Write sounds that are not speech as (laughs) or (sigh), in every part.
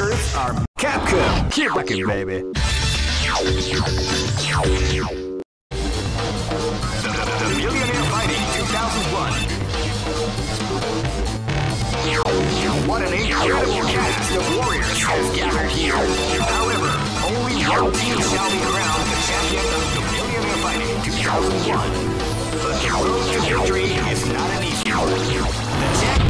workers are Capcom. Keep rocking, baby. The Millionaire Fighting 2001. What an incredible cast of warriors has gathered here. However, only one team shall be crowned the champion of the Millionaire Fighting 2001. But the road to victory is not an easy one. The champ-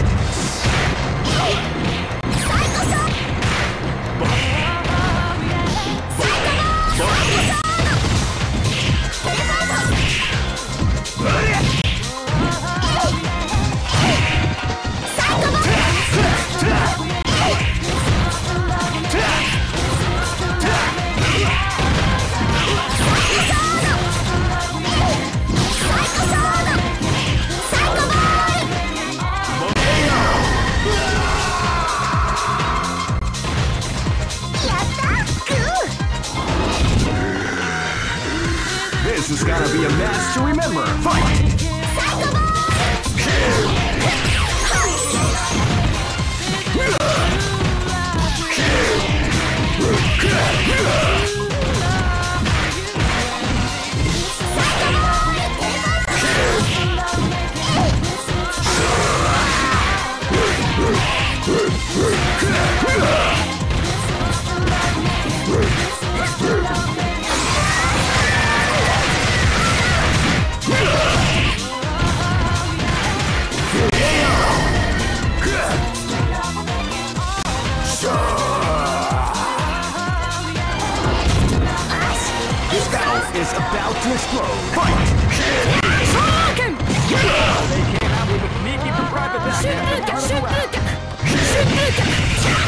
Is gonna be a match to remember. Fight! Is about to explode. Fight! This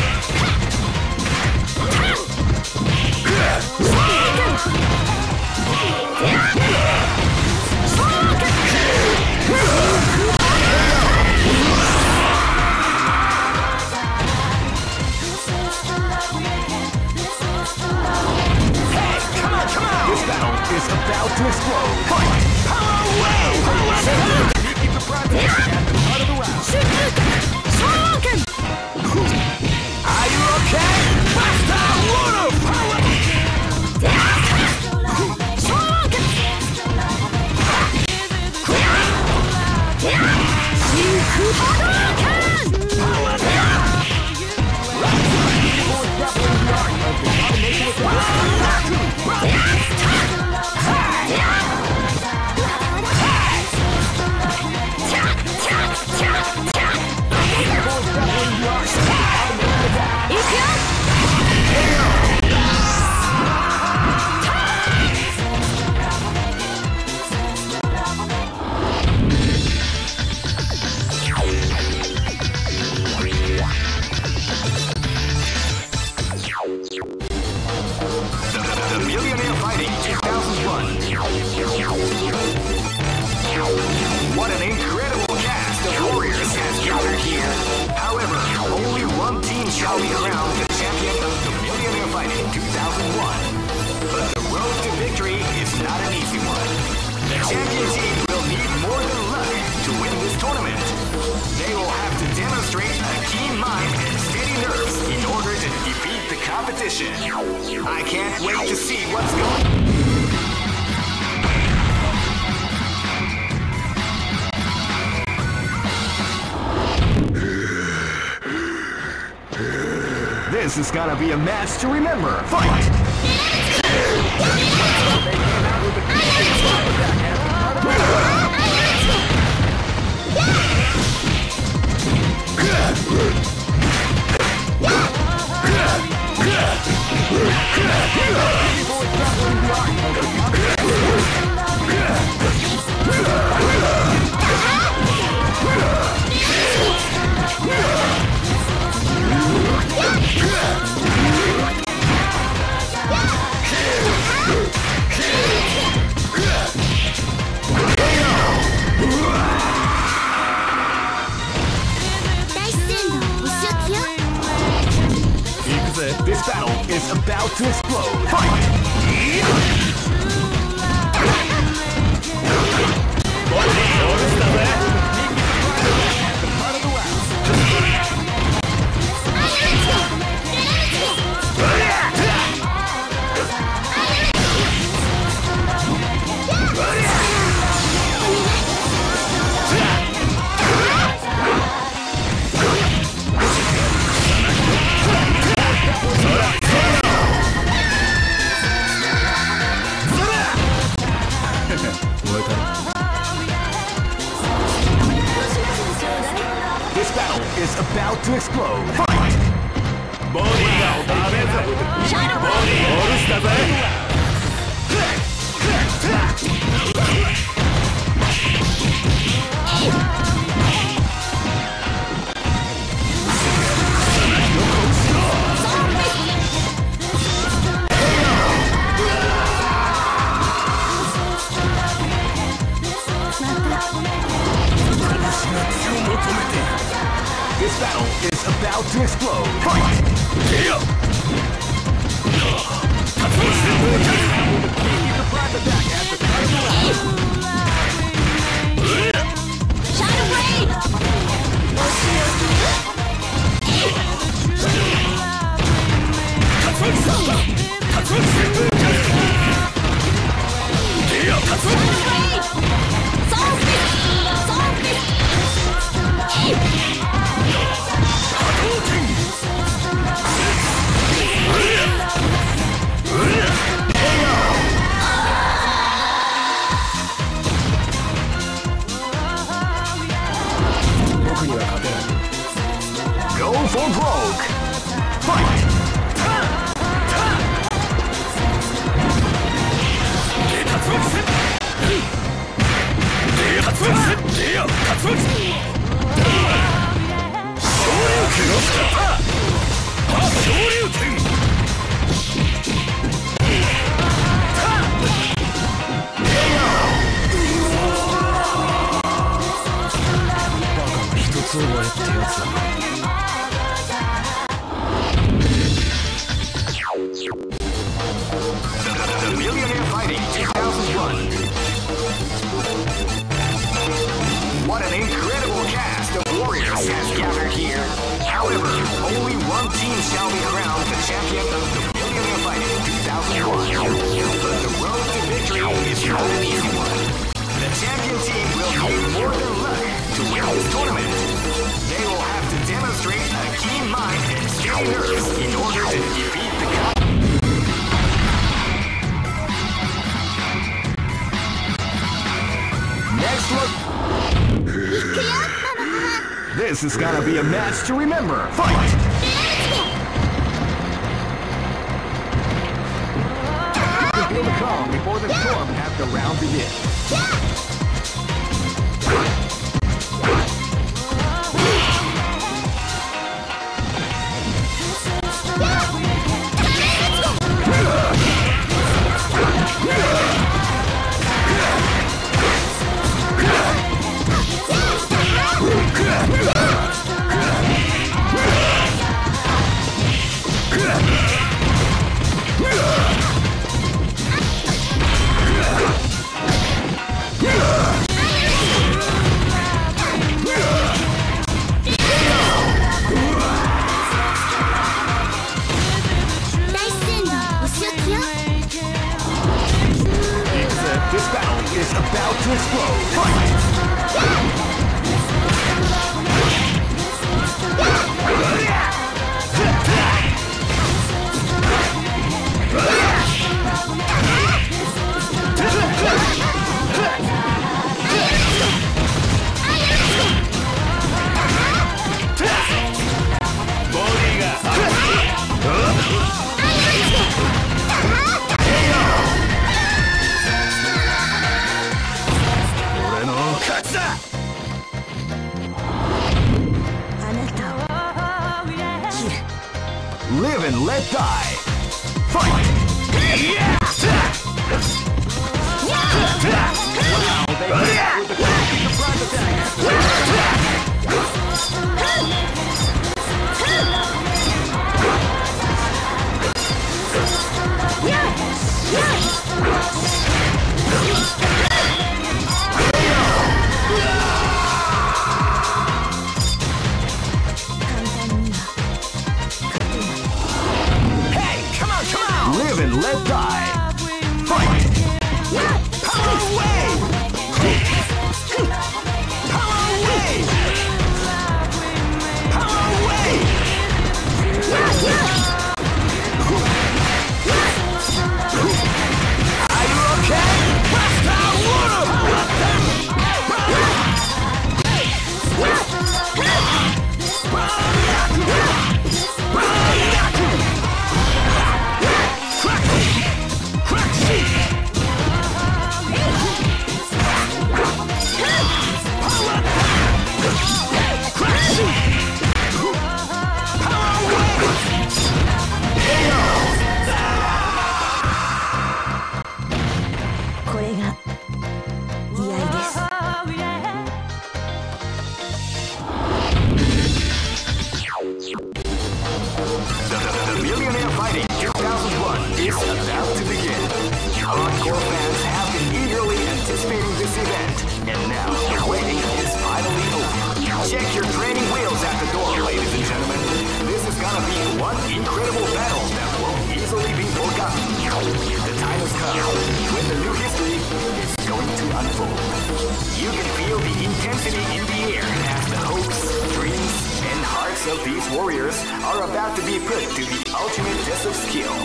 intensity in the air as the hopes, dreams, and hearts of these warriors are about to be put to the ultimate test of skill.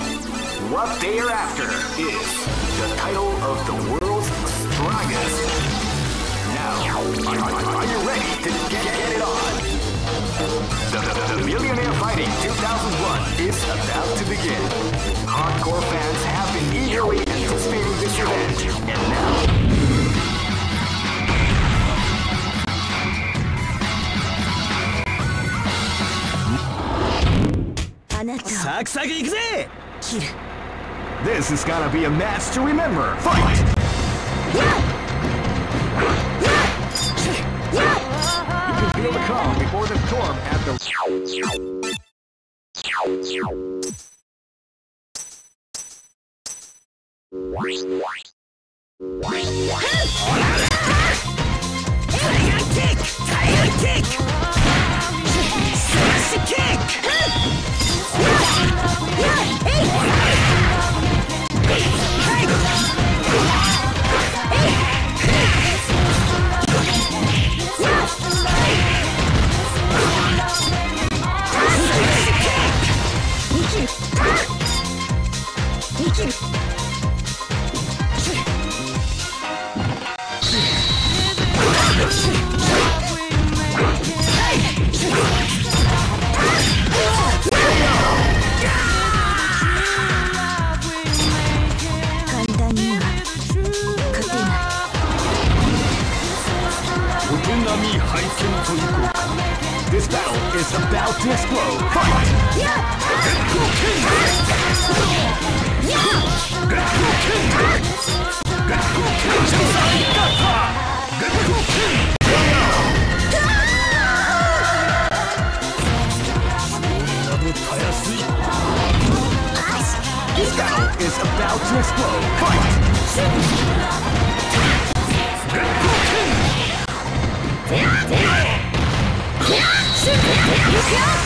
What they are after is the title of the world's strongest. Now, are, you ready to get, get it on? The, the, the Millionaire Fighting 2001 is about to begin. Hardcore fans have been eagerly anticipating this event, and now サクサクいくぜ切る This is gonna be a match to remember. Fight! You (laughs) can feel the calm before the storm at the. Live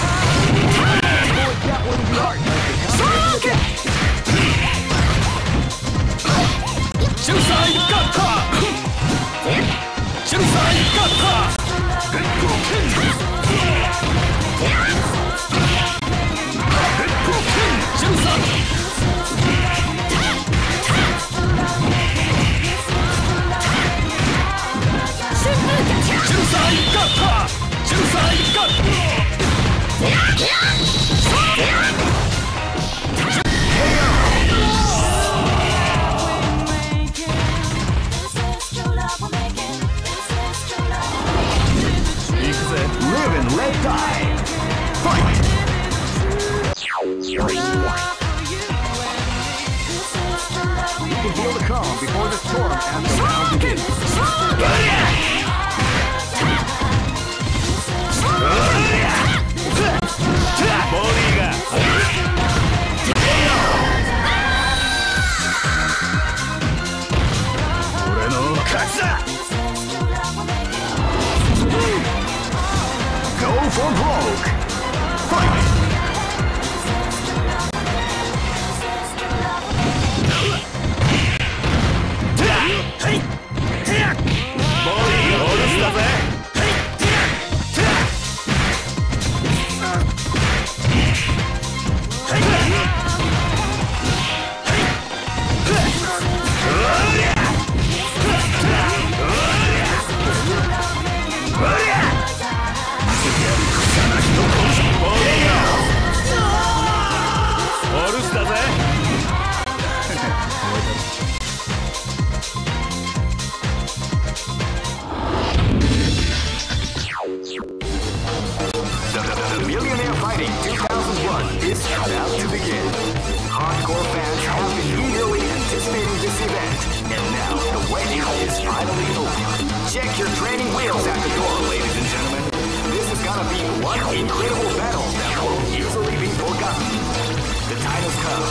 come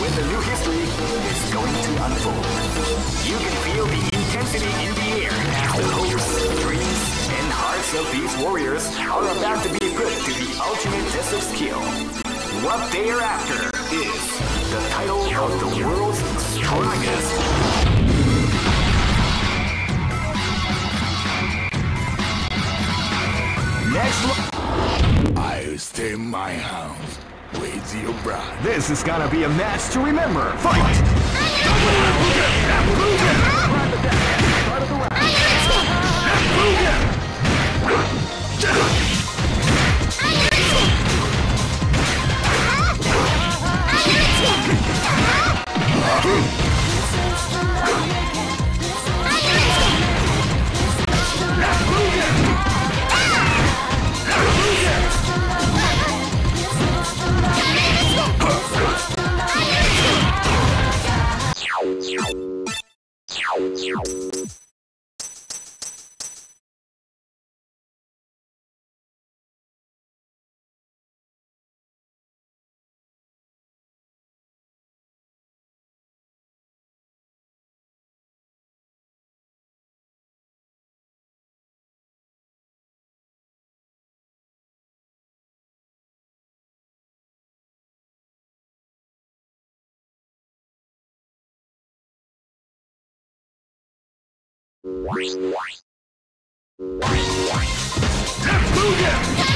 when the new history is going to unfold. You can feel the intensity in the air as the hopes, dreams, and hearts of these warriors are about to be put to the ultimate test of skill. What they are after is the title of the world's strongest. I'll stay my house with your brother. This is gonna be a match to remember. Fight! This battle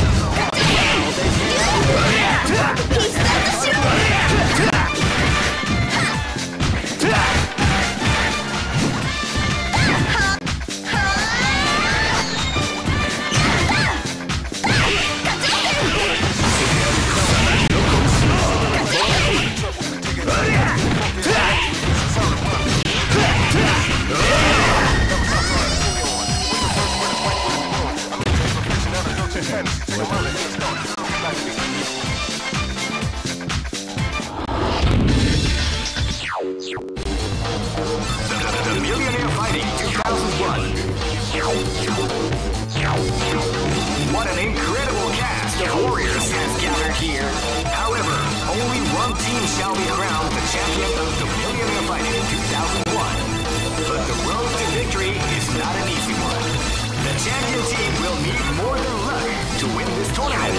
tournament,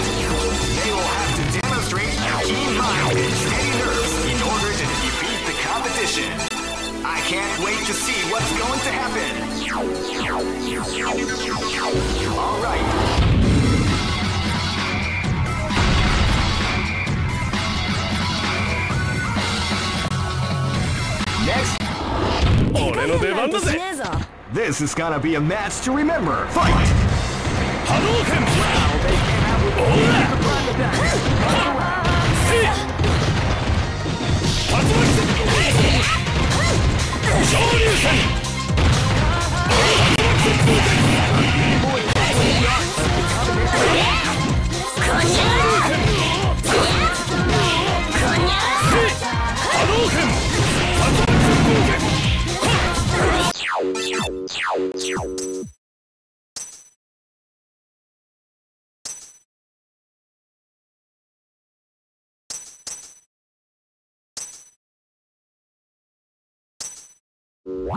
they will have to demonstrate a keen mind and steady nerves in order to defeat the competition. I can't wait to see what's going to happen. All right. Next. This is gonna be a match to remember. Fight! Hadouken! こちら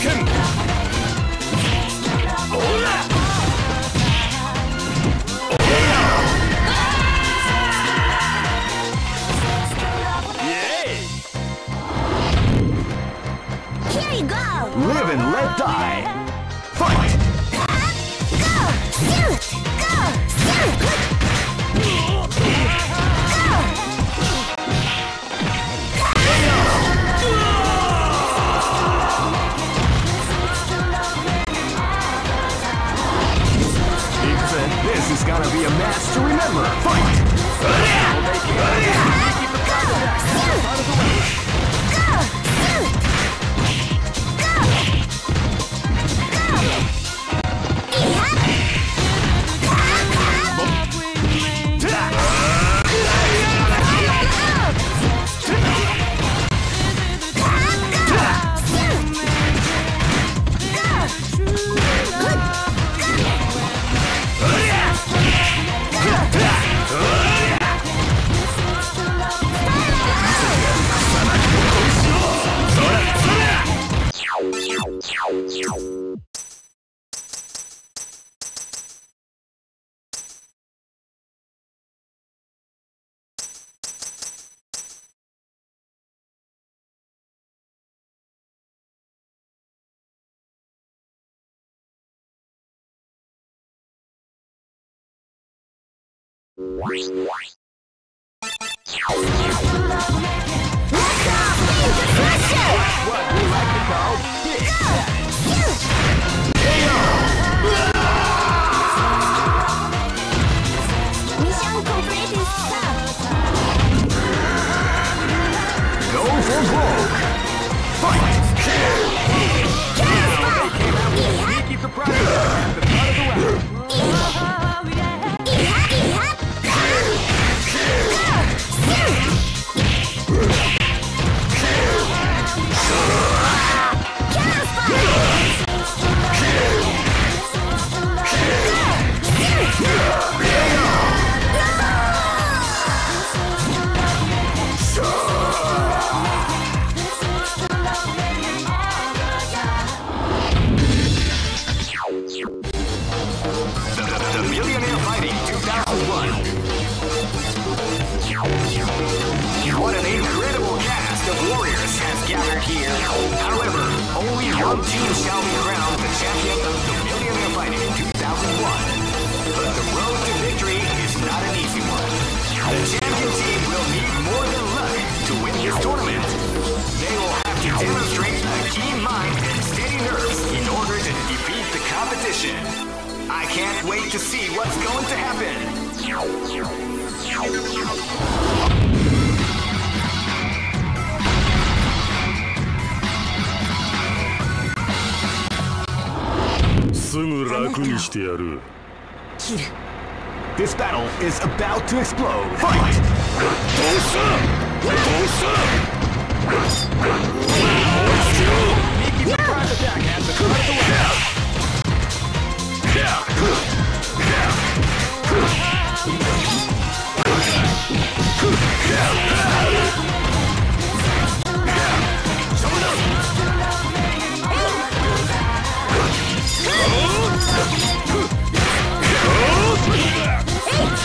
剣 die. Fight! Go! Shoot! Why? One team shall be crowned the champion of the Millionaire Fighting in 2001. But the road to victory is not an easy one. The champion team will need more than luck to win this tournament. They will have to demonstrate a keen mind and steady nerves in order to defeat the competition. I can't wait to see what's going to happen. すぐ楽にしてやる This battle is about to explode. Fight! どうしたどうした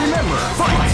remember, fight!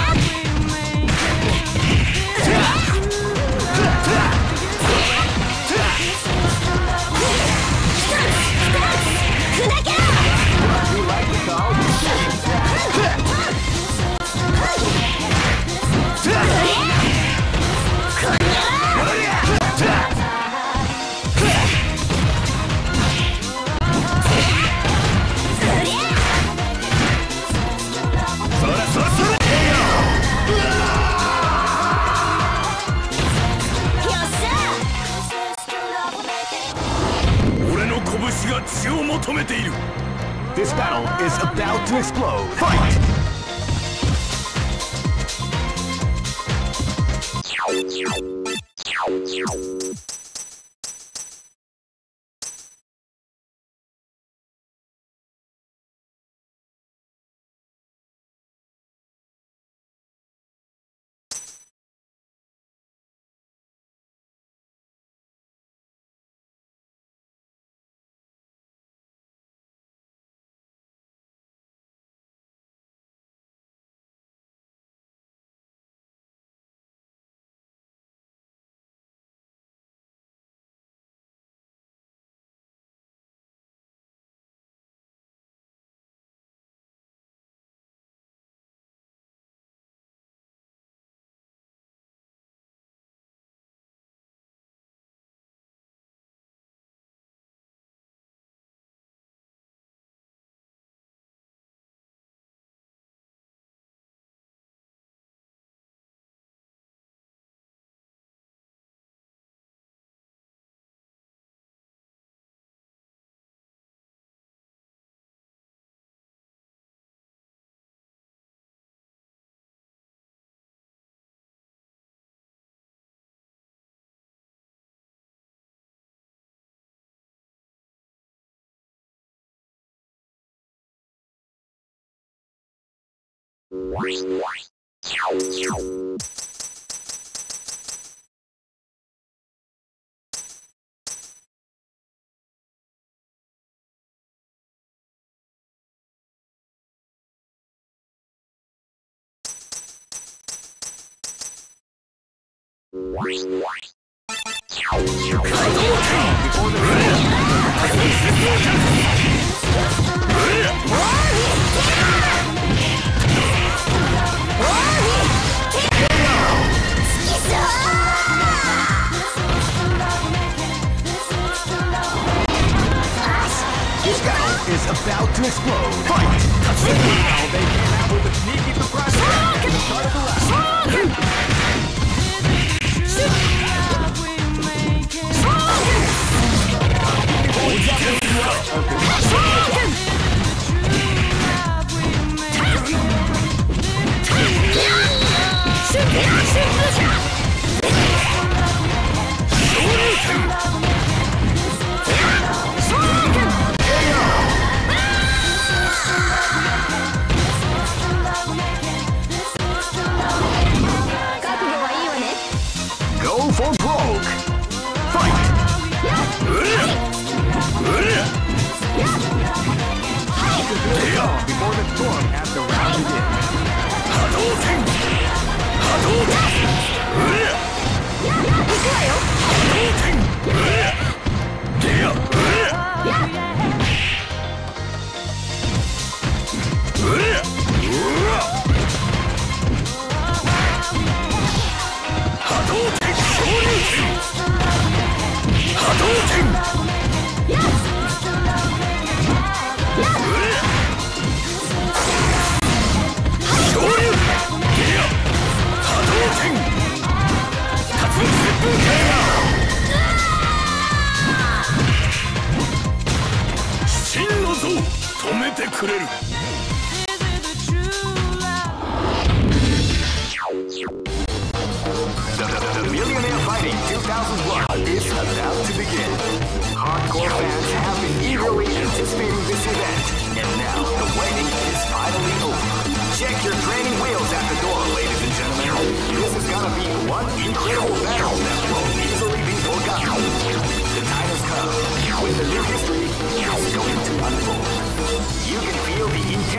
to explode. Fight! カドウカン about to explode. Fight! Now they came out with a at the start of the 波動拳てくれる2001 is about to begin. Hardcore fans have been eagerly anticipating this event, and now the waiting is finally over. Check your training wheels at the door, ladies and gentlemen. This is gonna be one incredible battle.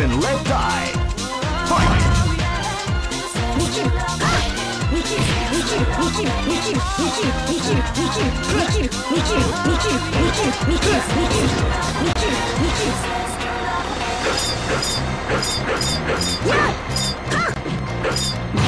and let die! Fight! やっ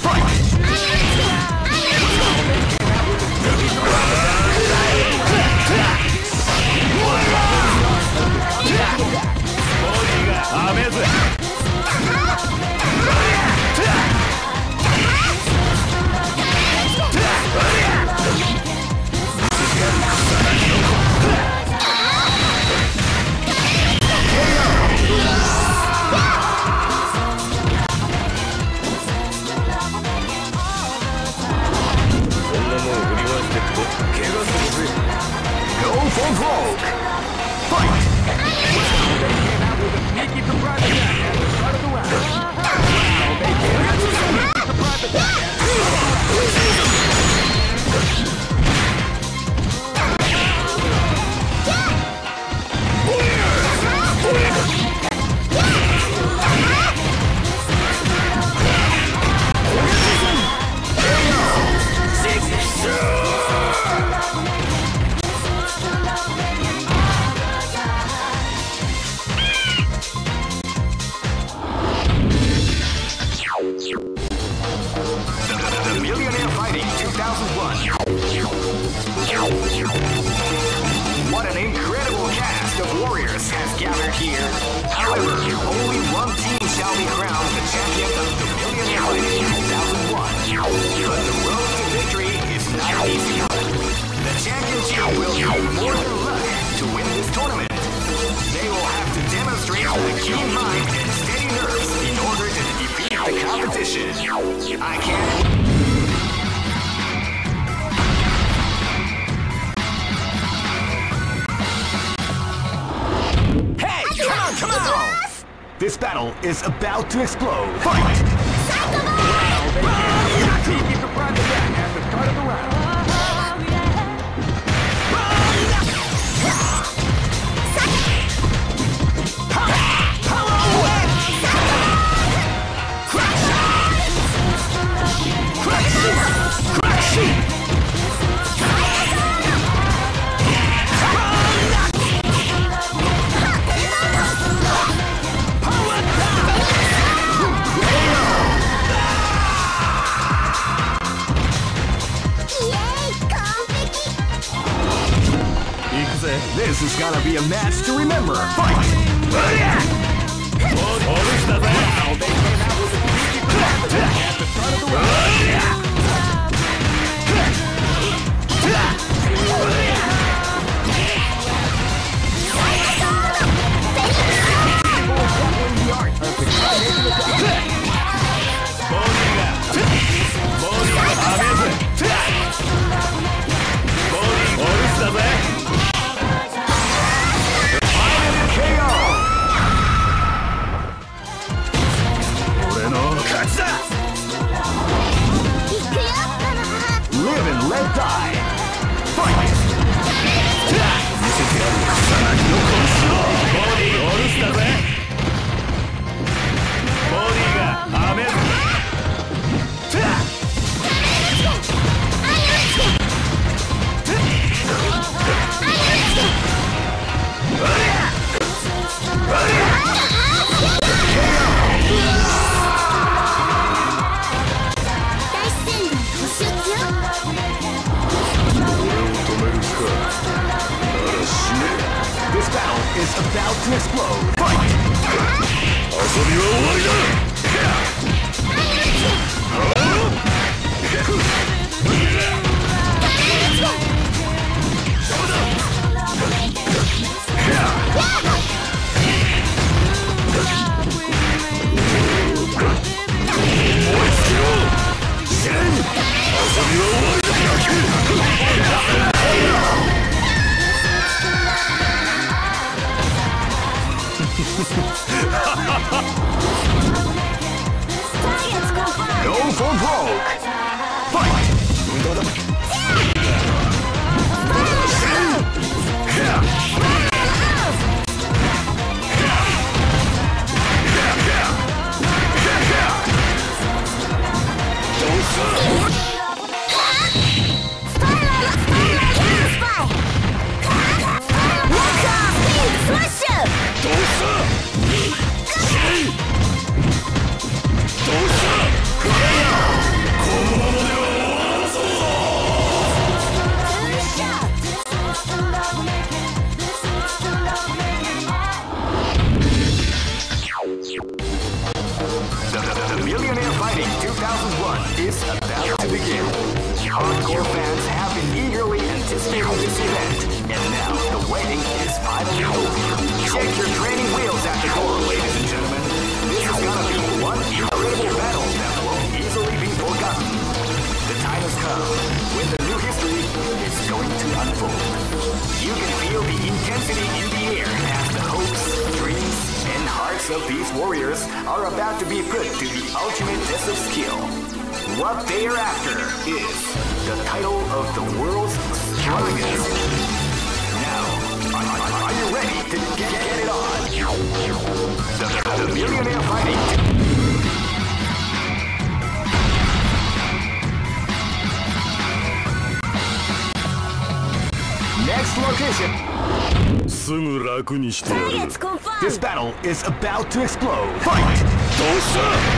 Check your training wheels at the door, ladies and gentlemen. This is gonna be one incredible battle that won't easily be forgotten. The time has come when the new history is going to unfold. You can feel the intensity in the air as the hopes, dreams, and hearts of these warriors are about to be put to the ultimate test of skill. What they are after is the title of the world's strongest. Now, are, are- are you ready to get, get it on? The, the Millionaire Fighting Next location. すぐ楽にしてやる This battle is about to explode. Fight! どうした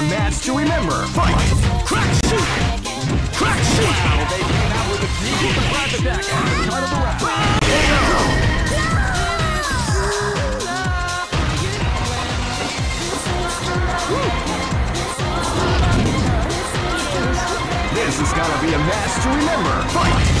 a match to remember. Fight! Crack shoot! Crack shoot! This is gonna be a match to remember. Fight!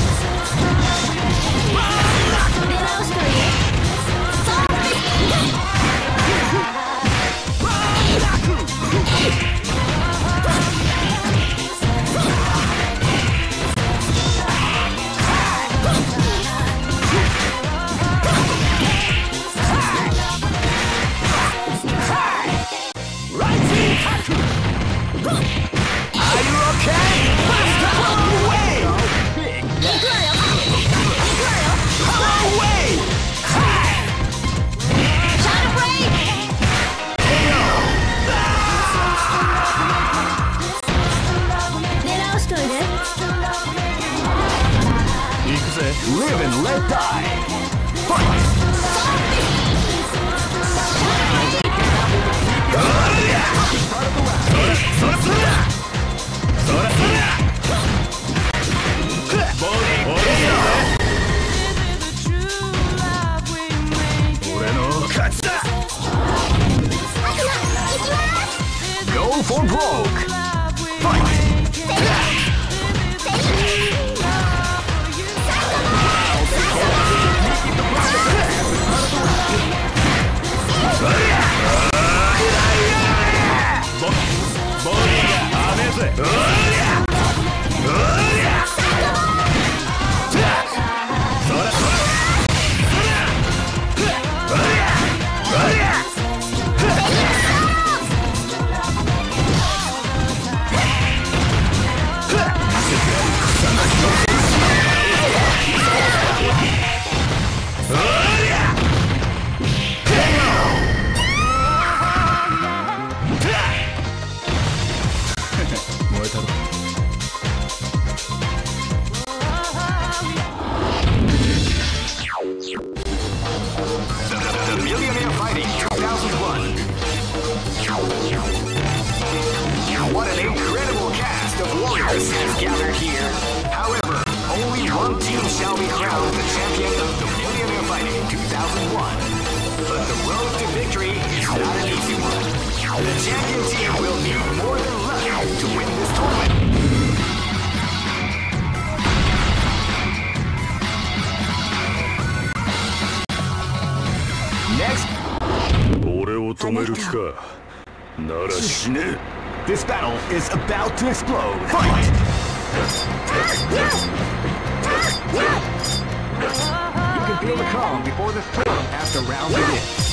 feel the calm before the storm after round begins.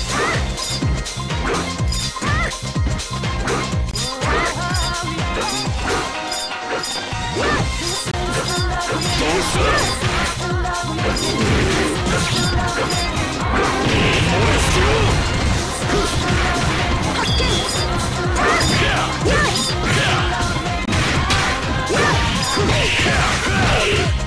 Yeah!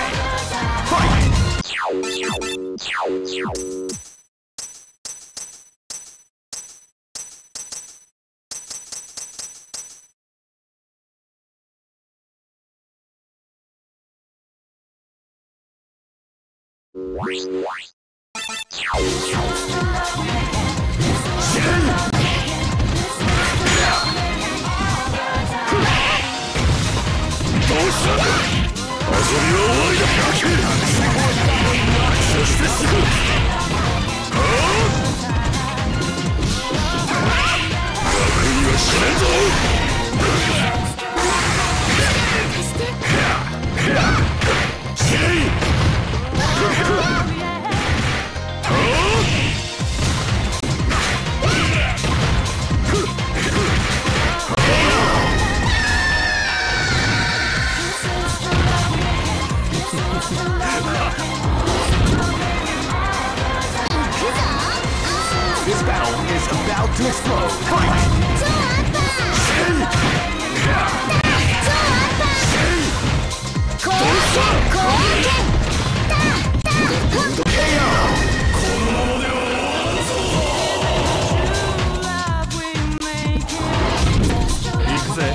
死ねんぞ Next blow, fight!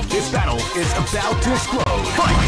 This battle is about to explode. Fight!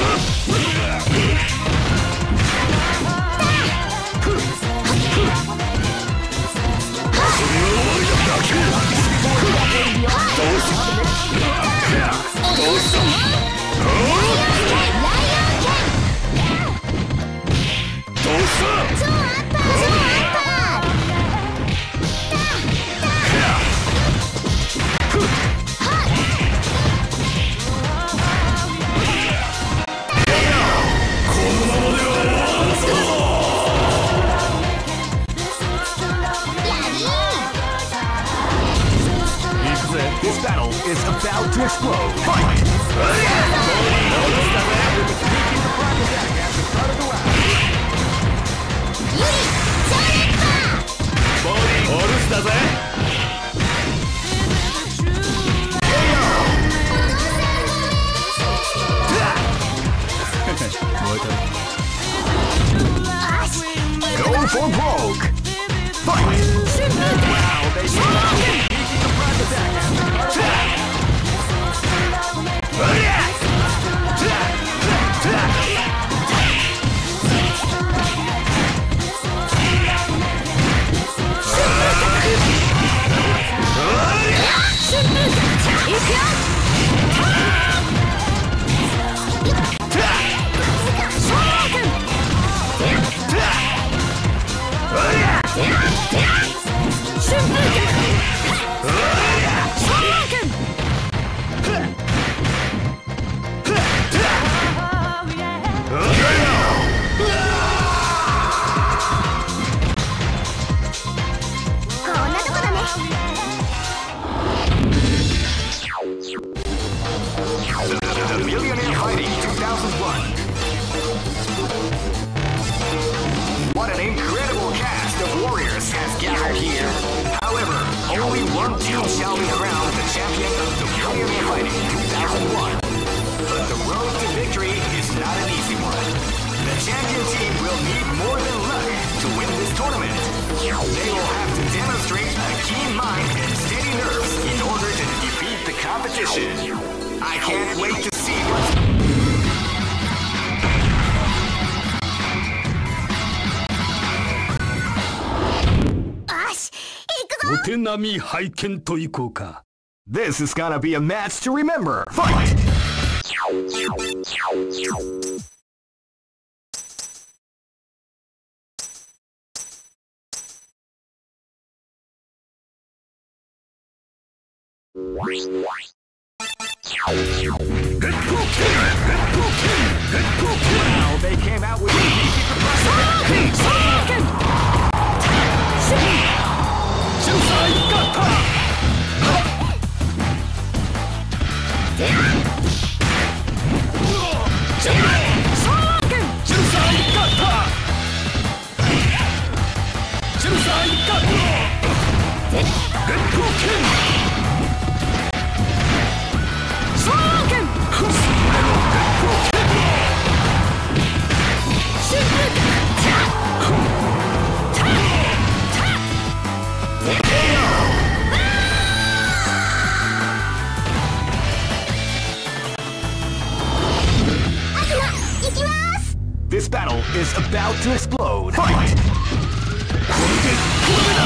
Yes! Explode! 闇拝見といこうか This is gonna be a match to remember! Fight! Now they came out with a surprise! Red Bull King! battle is about to explode. Fight! Close it! Close it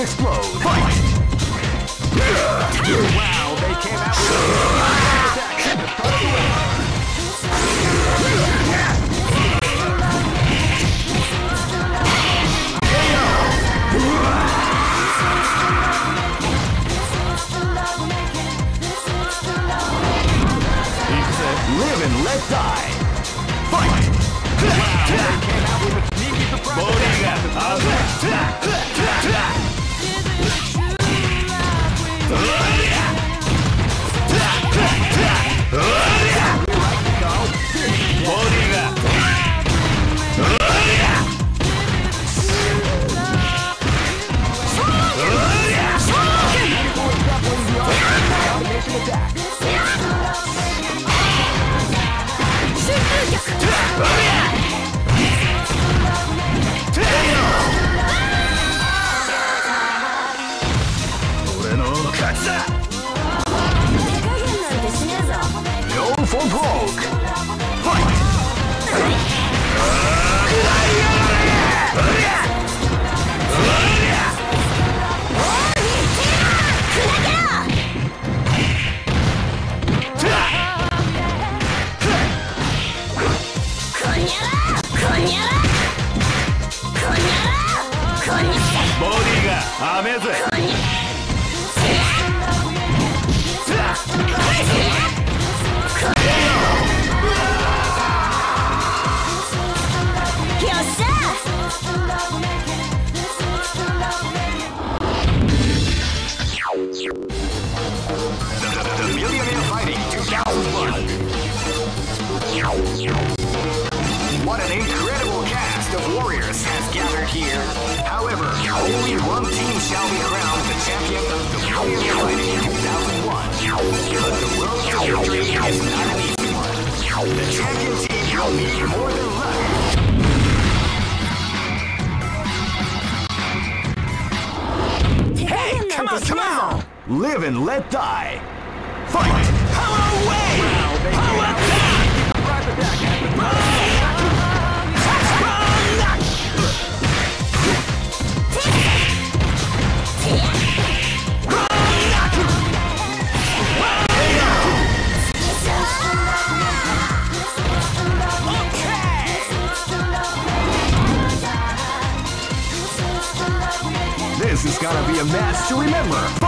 explode. Fight! Live and let die. Fight! Power away! Power down! This is gonna be a match to remember.